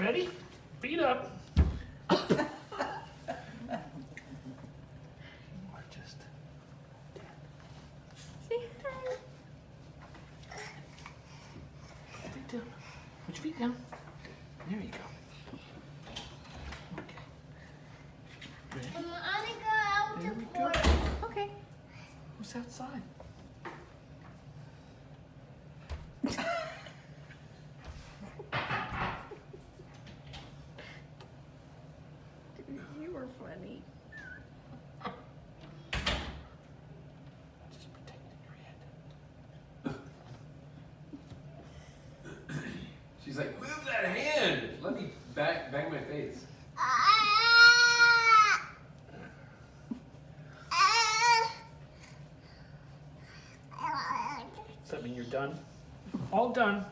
Ready? Feet up. Or just Say hi. feet down. Put your feet down. There you go. Okay. Ready? I'm gonna go out There to we go. Okay. Who's outside? You were funny. Just protecting your head. She's like, move that hand. Let me back bang my face. Does that mean you're done? All done.